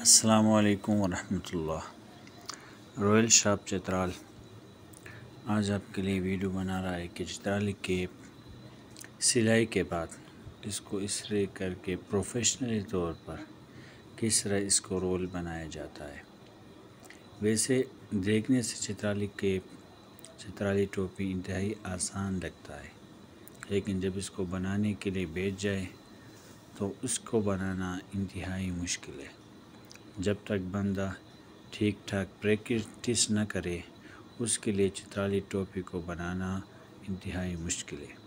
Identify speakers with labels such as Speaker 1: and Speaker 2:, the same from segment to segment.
Speaker 1: असलकम वरहमतुल्लाह royal shop Chitral आज आपके लिए वीडियो बना रहा है कि चित्राली के सिलाई के बाद इसको इस तरह करके प्रोफेशनली तौर पर किस तरह इसको रोल बनाया जाता है। वैसे देखने से चित्राली के चित्राली टोपी इंतहाई आसान लगता है, लेकिन जब इसको बनाने के लिए बैठ जाए तो उसको बनाना इंतहाई मुश्किल है। जब तक बंदा ठीक ठाक प्रैक्टिस न करे, उसके लिए चित्राली टोपी को बनाना इंतहाई मुश्किल है।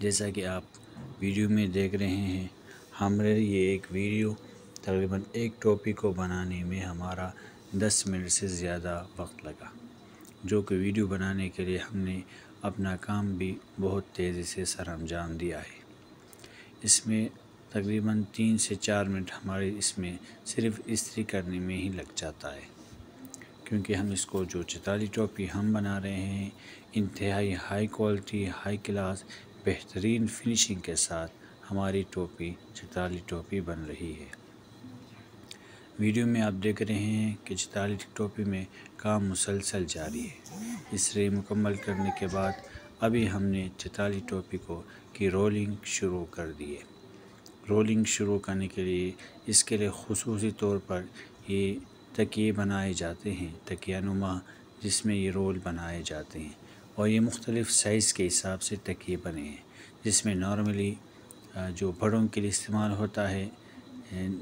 Speaker 1: जैसा कि आप वीडियो में देख रहे हैं हमारे ये एक वीडियो तकरीबन एक टोपी को बनाने में हमारा 10 मिनट से ज़्यादा वक्त लगा, जो कि वीडियो बनाने के लिए हमने अपना काम भी बहुत तेज़ी से सर अंजाम दिया है। इसमें तकरीबन तीन से चार मिनट हमारे इसमें सिर्फ़ इस्त्री करने में ही लग जाता है। क्योंकि हम इसको जो चिताली टोपी हम बना रहे हैं, इंतहाई हाई क्वालिटी हाई क्लास बेहतरीन फिनिशिंग के साथ हमारी टोपी, चिताली टोपी बन रही है। वीडियो में आप देख रहे हैं कि चिताली टोपी में काम मुसलसल जारी है। इस रे मुकम्मल करने के बाद अभी हमने चिताली टोपी को की रोलिंग शुरू कर दी है। रोलिंग शुरू करने के लिए, इसके लिए खसूस तौर पर ये तकिए बनाए जाते हैं, तकिया नुमा, जिसमें ये रोल बनाए जाते हैं। और ये मुख्तलिफ़ साइज़ के हिसाब से तकिए बने हैं, जिसमें नॉर्मली जो बड़ों के लिए इस्तेमाल होता है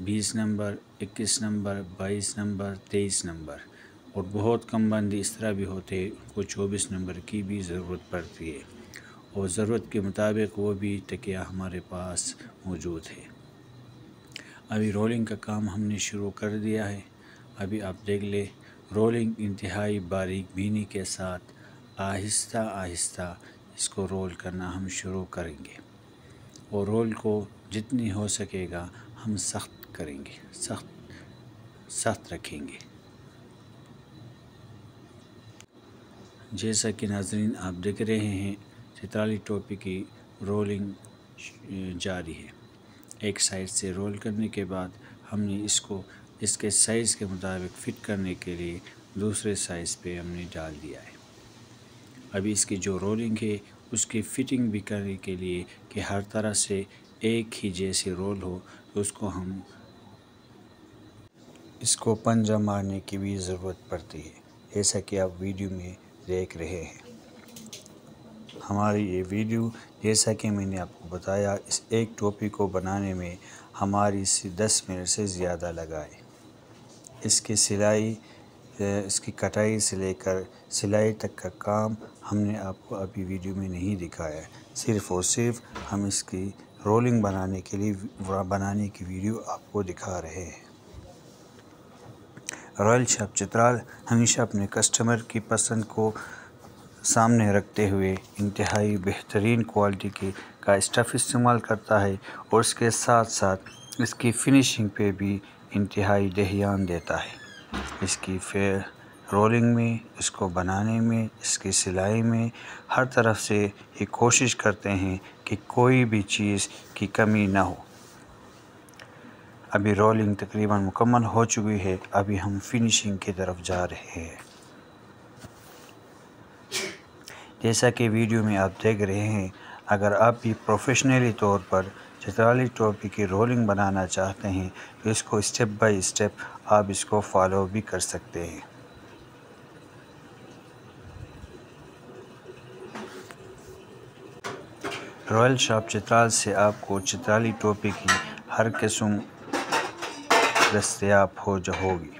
Speaker 1: बीस नंबर, इक्कीस नंबर, बाईस नंबर, तेईस नंबर। और बहुत कम बंदी इस तरह भी होते हैं, उनको चौबीस नंबर की भी ज़रूरत पड़ती है। और ज़रूरत के मुताबिक वो भी तकिया हमारे पास मौजूद है। अभी रोलिंग का काम हमने शुरू कर दिया है। अभी आप देख ले, रोलिंग इंतहाई बारीक बीनी के साथ आहिस्ता आहिस्ता इसको रोल करना हम शुरू करेंगे। और रोल को जितनी हो सकेगा हम सख्त करेंगे, सख्त सख्त रखेंगे। जैसा कि नाजरीन आप देख रहे हैं चित्राली टोपी की रोलिंग जारी है। एक साइड से रोल करने के बाद हमने इसको, इसके साइज़ के मुताबिक फ़िट करने के लिए दूसरे साइज़ पे हमने डाल दिया है। अभी इसकी जो रोलिंग है, उसकी फ़िटिंग भी करने के लिए कि हर तरह से एक ही जैसे रोल हो तो उसको हम, इसको पंजा मारने की भी ज़रूरत पड़ती है। जैसा कि आप वीडियो में देख रहे हैं। हमारी ये वीडियो, जैसा कि मैंने आपको बताया, इस एक टोपी को बनाने में हमारी इसी दस मिनट से ज़्यादा लगाए। इसकी सिलाई इसकी कटाई से लेकर सिलाई तक का काम हमने आपको अभी वीडियो में नहीं दिखाया सिर्फ़ और सिर्फ़ हम इसकी रोलिंग बनाने के लिए बनाने की वीडियो आपको दिखा रहे हैं। रॉयल शॉप चित्राल, हमेशा अपने कस्टमर की पसंद को सामने रखते हुए इंतहाई बेहतरीन क्वालिटी के का स्टफ़ इस्तेमाल करता है और इसके साथ साथ इसकी फ़िनिशिंग पे भी इंतहाई ध्यान देता है। इसकी फिर रोलिंग में, इसको बनाने में, इसकी सिलाई में हर तरफ़ से ये कोशिश करते हैं कि कोई भी चीज़ की कमी ना हो। अभी रोलिंग तकरीबन मुकम्मल हो चुकी है, अभी हम फिनिशिंग की तरफ़ जा रहे हैं। जैसा कि वीडियो में आप देख रहे हैं, अगर आप भी प्रोफेशनली तौर पर चित्राली टोपी की रोलिंग बनाना चाहते हैं तो इसको स्टेप बाय स्टेप आप इसको फॉलो भी कर सकते हैं। रॉयल शॉप चित्राल से आपको चित्राली टोपी की हर किस्म दस्तियाब हो होगी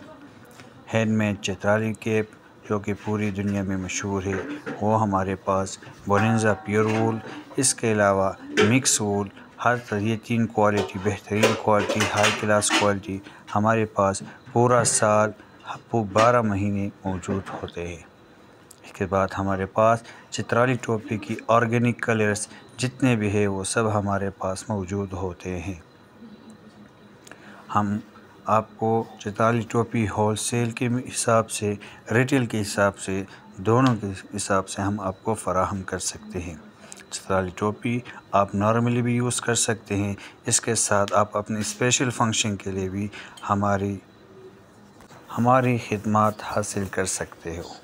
Speaker 1: हैंडमेड चित्राली केप जो कि पूरी दुनिया में मशहूर है, वो हमारे पास बोनेंजा प्योर वूल, इसके अलावा मिक्स वूल, हर तरह तीन क्वालिटी, बेहतरीन क्वालिटी, हाई क्लास क्वालिटी हमारे पास पूरा साल बारह महीने मौजूद होते हैं। इसके बाद हमारे पास चित्राली टोपी की ऑर्गेनिक कलर्स जितने भी है, वो सब हमारे पास मौजूद होते हैं। हम आपको चैतालीस टोपी होल सेल के हिसाब से, रिटेल के हिसाब से, दोनों के हिसाब से हम आपको फ़राहम कर सकते हैं। चैतालीस टोपी आप नॉर्मली भी यूज़ कर सकते हैं। इसके साथ आप अपने स्पेशल फ़ंक्शन के लिए भी हमारी हमारी खिदमत हासिल कर सकते हो।